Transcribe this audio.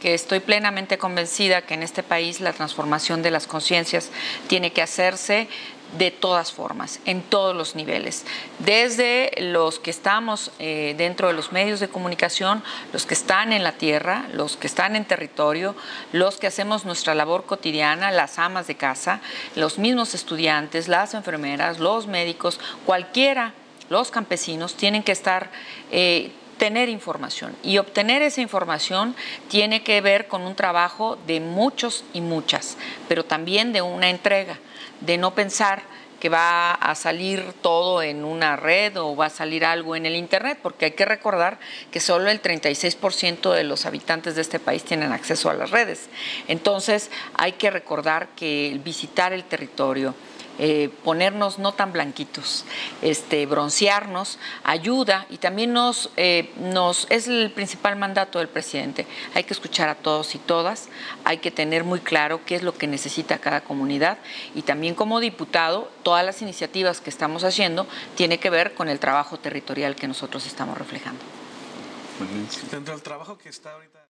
que estoy plenamente convencida que en este país la transformación de las conciencias tiene que hacerse de todas formas, en todos los niveles, desde los que estamos eh, dentro de los medios de comunicación, los que están en la tierra, los que están en territorio, los que hacemos nuestra labor cotidiana, las amas de casa, los mismos estudiantes, las enfermeras, los médicos, cualquiera, los campesinos, tienen que estar... Eh, tener información y obtener esa información tiene que ver con un trabajo de muchos y muchas, pero también de una entrega de no pensar que va a salir todo en una red o va a salir algo en el Internet, porque hay que recordar que solo el 36% de los habitantes de este país tienen acceso a las redes. Entonces hay que recordar que visitar el territorio, eh, ponernos no tan blanquitos, este, broncearnos, ayuda y también nos, eh, nos es el principal mandato del presidente. Hay que escuchar a todos y todas, hay que tener muy claro qué es lo que necesita cada comunidad y también como diputado, todas las iniciativas que estamos haciendo tiene que ver con el trabajo territorial que nosotros estamos reflejando. Dentro del trabajo que está ahorita...